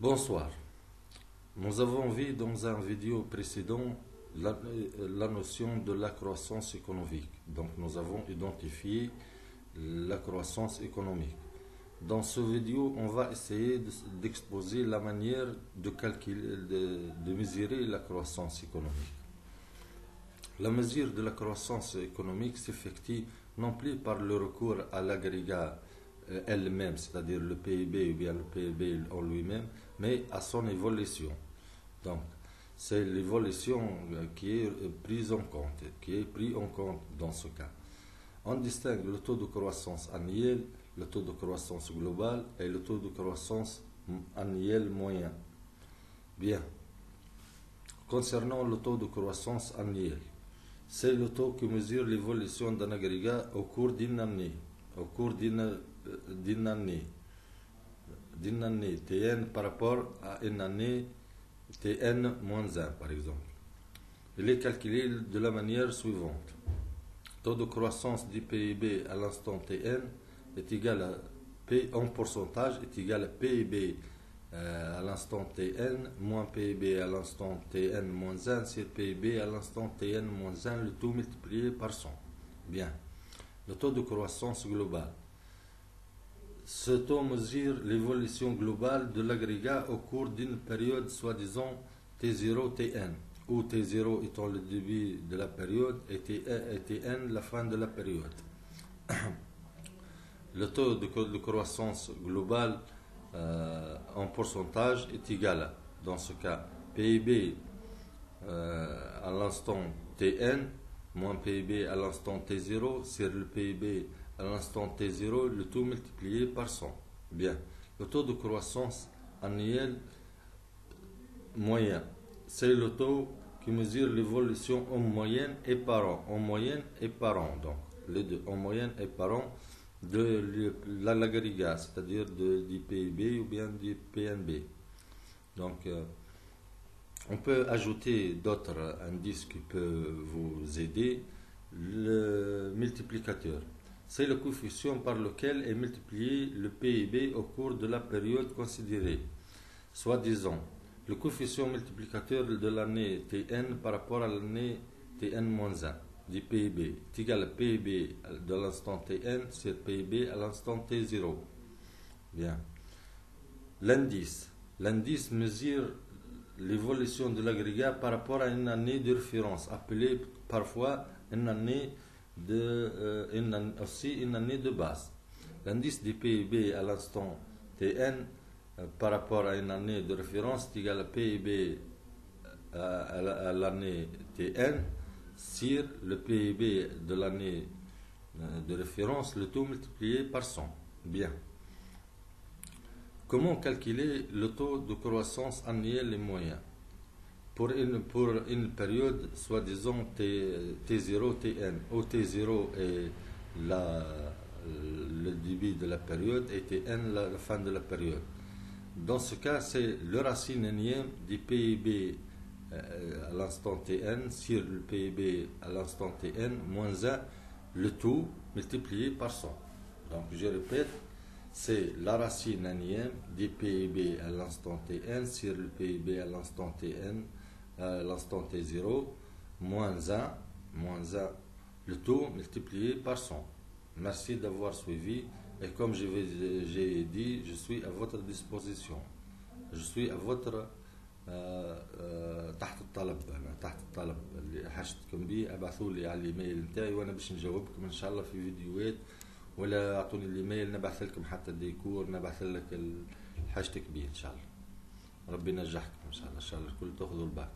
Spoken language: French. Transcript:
Bonsoir. Nous avons vu dans un vidéo précédent la, notion de la croissance économique. Donc nous avons identifié la croissance économique. Dans ce vidéo, on va essayer d'exposer la manière de calculer, de, mesurer la croissance économique. La mesure de la croissance économique s'effectue non plus par le recours à l'agrégat elle-même, c'est-à-dire le PIB ou bien le PIB en lui-même, mais à son évolution. Donc, c'est l'évolution euh, qui est euh, prise en compte, qui est en compte dans ce cas. On distingue le taux de croissance annuel, le taux de croissance global et le taux de croissance annuel moyen. Bien. Concernant le taux de croissance annuel, c'est le taux qui mesure l'évolution d'un agrégat au cours d'une année. Au cours d'une année, d'une année Tn par rapport à une année Tn moins 1 par exemple. Il est calculé de la manière suivante. Taux de croissance du PIB à l'instant Tn est égal à P en pourcentage est égal à PIB euh, à l'instant Tn moins PIB à l'instant Tn moins 1 sur PIB à l'instant Tn moins 1, le tout multiplié par 100. Bien. Le taux de croissance global ce taux mesure l'évolution globale de l'agrégat au cours d'une période soi-disant T0, Tn, où T0 étant le début de la période et Tn la fin de la période. Le taux de, croissance globale euh, en pourcentage est égal dans ce cas, PIB euh, à l'instant Tn moins PIB à l'instant T0 sur le PIB à l'instant T0, le taux multiplié par 100. Bien. Le taux de croissance annuel moyen, c'est le taux qui mesure l'évolution en moyenne et par an. En moyenne et par an, donc, les deux, en moyenne et par an de l'agrégat, c'est-à-dire du PIB ou bien du PNB. Donc, euh, on peut ajouter d'autres indices qui peuvent vous aider. Le multiplicateur c'est le coefficient par lequel est multiplié le PIB au cours de la période considérée. Soit disons, le coefficient multiplicateur de l'année Tn par rapport à l'année Tn-1 du PIB est égal à PIB de l'instant Tn sur PIB à l'instant T0. Bien. L'indice. L'indice mesure l'évolution de l'agrégat par rapport à une année de référence, appelée parfois une année de, euh, aussi une année de base. L'indice du PIB à l'instant Tn euh, par rapport à une année de référence est égal à PIB euh, à, l'année Tn sur le PIB de l'année de référence, le taux multiplié par 100. Bien. Comment calculer le taux de croissance annuel et moyen pour une, pour une période soi-disant T0, Tn, où T0 est le début de la période et Tn la, la fin de la période. Dans ce cas, c'est le racine énième du PIB euh, à l'instant Tn sur le PIB à l'instant Tn moins 1, le tout multiplié par 100. Donc je répète, c'est la racine énième du PIB à l'instant Tn sur le PIB à l'instant Tn à l'instant T0, moins 1, moins 1, le tout multiplié par 100. Merci d'avoir suivi et comme j'ai dit, je suis à votre disposition. Je suis à votre تحت الطلب انا تحت الطلب اللي حشتكم بيه ابعثوا لي على الايميل نتاعي وانا باش نجاوبكم ان شاء الله في فيديوهات ولا أعطوني الإيميل نبعث لكم حتى الديكور نبعث لك حاجتك بيه إن شاء الله. ربي ينجحكم إن شاء الله إن شاء الله الكل تاخذوا الباك